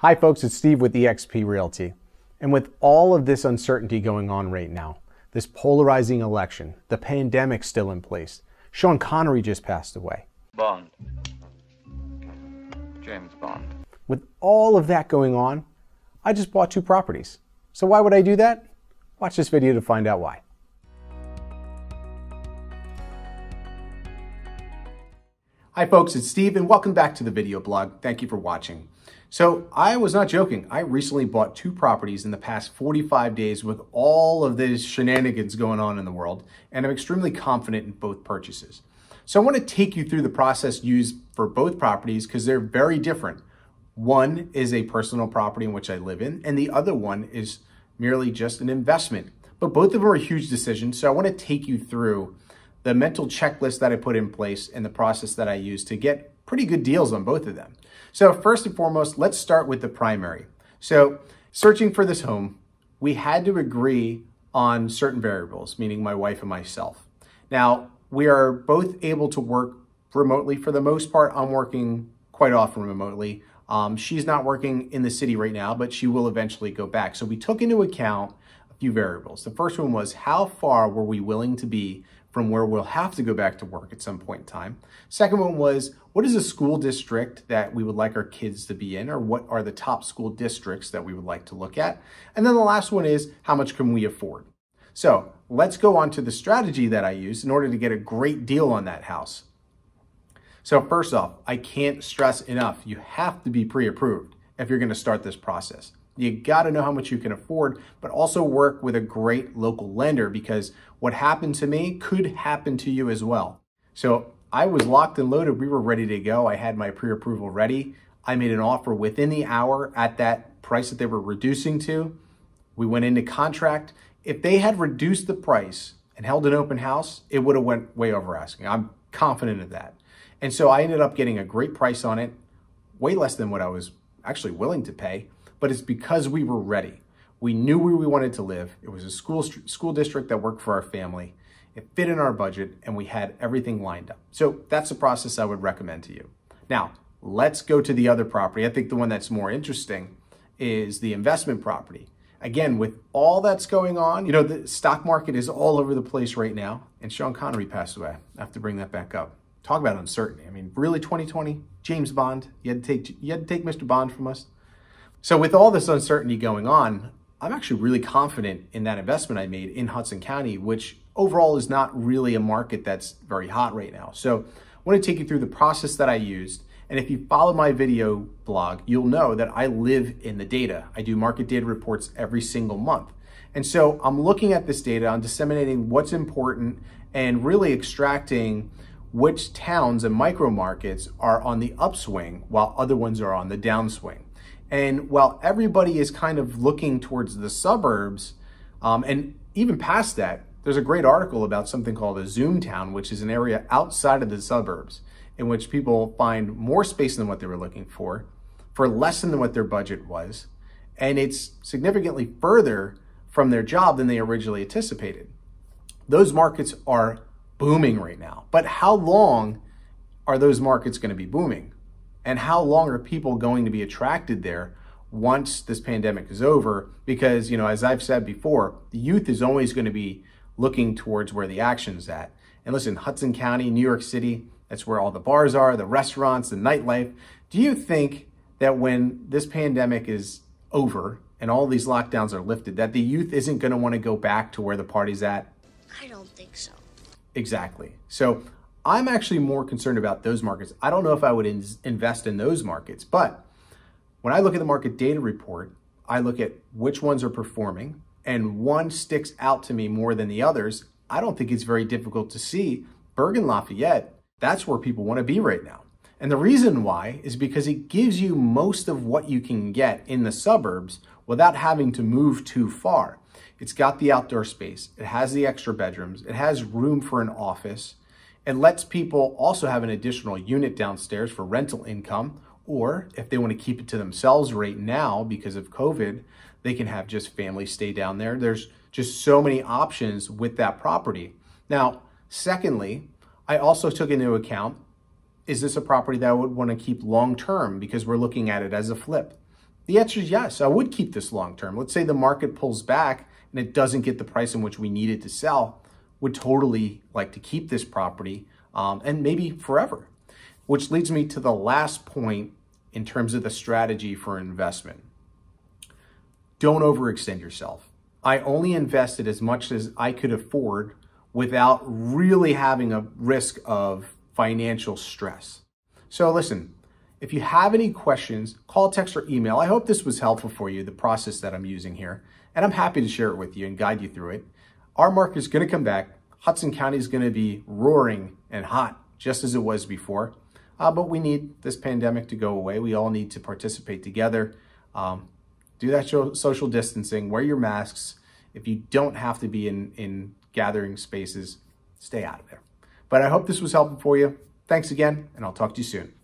Hi, folks, it's Steve with eXp Realty. And with all of this uncertainty going on right now, this polarizing election, the pandemic still in place, Sean Connery just passed away. Bond. James Bond. With all of that going on, I just bought two properties. So why would I do that? Watch this video to find out why. Hi folks, it's Steve and welcome back to the video blog. Thank you for watching. So I was not joking. I recently bought two properties in the past 45 days with all of these shenanigans going on in the world, and I'm extremely confident in both purchases. So I want to take you through the process used for both properties because they're very different. One is a personal property in which I live in, and the other one is merely just an investment. But both of them are huge decisions, so I want to take you through the mental checklist that I put in place and the process that I use to get pretty good deals on both of them. So first and foremost, let's start with the primary. So searching for this home, we had to agree on certain variables, meaning my wife and myself. Now, we are both able to work remotely for the most part. I'm working quite often remotely. Um, she's not working in the city right now, but she will eventually go back. So we took into account a few variables. The first one was how far were we willing to be from where we'll have to go back to work at some point in time. Second one was, what is a school district that we would like our kids to be in, or what are the top school districts that we would like to look at? And then the last one is, how much can we afford? So let's go on to the strategy that I use in order to get a great deal on that house. So first off, I can't stress enough, you have to be pre-approved if you're gonna start this process. You got to know how much you can afford, but also work with a great local lender because what happened to me could happen to you as well. So I was locked and loaded. We were ready to go. I had my pre-approval ready. I made an offer within the hour at that price that they were reducing to. We went into contract. If they had reduced the price and held an open house, it would have went way over asking. I'm confident of that. And so I ended up getting a great price on it, way less than what I was actually willing to pay but it's because we were ready. We knew where we wanted to live. It was a school, school district that worked for our family. It fit in our budget and we had everything lined up. So that's the process I would recommend to you. Now, let's go to the other property. I think the one that's more interesting is the investment property. Again, with all that's going on, you know, the stock market is all over the place right now. And Sean Connery passed away. I have to bring that back up. Talk about uncertainty. I mean, really 2020, James Bond, you had to take, you had to take Mr. Bond from us. So with all this uncertainty going on, I'm actually really confident in that investment I made in Hudson County, which overall is not really a market that's very hot right now. So I want to take you through the process that I used. And if you follow my video blog, you'll know that I live in the data. I do market data reports every single month. And so I'm looking at this data, I'm disseminating what's important and really extracting which towns and micro markets are on the upswing while other ones are on the downswing. And while everybody is kind of looking towards the suburbs, um, and even past that, there's a great article about something called a Zoom town, which is an area outside of the suburbs in which people find more space than what they were looking for, for less than what their budget was, and it's significantly further from their job than they originally anticipated. Those markets are booming right now. But how long are those markets going to be booming? And how long are people going to be attracted there once this pandemic is over? Because, you know, as I've said before, the youth is always going to be looking towards where the action's at. And listen, Hudson County, New York City, that's where all the bars are, the restaurants, the nightlife. Do you think that when this pandemic is over and all these lockdowns are lifted, that the youth isn't going to want to go back to where the party's at? I don't think so. Exactly. So I'm actually more concerned about those markets. I don't know if I would in invest in those markets, but when I look at the market data report, I look at which ones are performing and one sticks out to me more than the others. I don't think it's very difficult to see Bergen Lafayette. That's where people want to be right now. And the reason why is because it gives you most of what you can get in the suburbs without having to move too far. It's got the outdoor space. It has the extra bedrooms. It has room for an office. It lets people also have an additional unit downstairs for rental income, or if they want to keep it to themselves right now because of COVID, they can have just family stay down there. There's just so many options with that property. Now, secondly, I also took into account, is this a property that I would want to keep long-term because we're looking at it as a flip? The answer is yes, I would keep this long term. Let's say the market pulls back and it doesn't get the price in which we need it to sell, would totally like to keep this property um, and maybe forever. Which leads me to the last point in terms of the strategy for investment. Don't overextend yourself. I only invested as much as I could afford without really having a risk of financial stress. So listen, if you have any questions, call, text, or email. I hope this was helpful for you, the process that I'm using here, and I'm happy to share it with you and guide you through it. Our market is going to come back. Hudson County is going to be roaring and hot, just as it was before. Uh, but we need this pandemic to go away. We all need to participate together. Um, do that social distancing, wear your masks. If you don't have to be in, in gathering spaces, stay out of there. But I hope this was helpful for you. Thanks again, and I'll talk to you soon.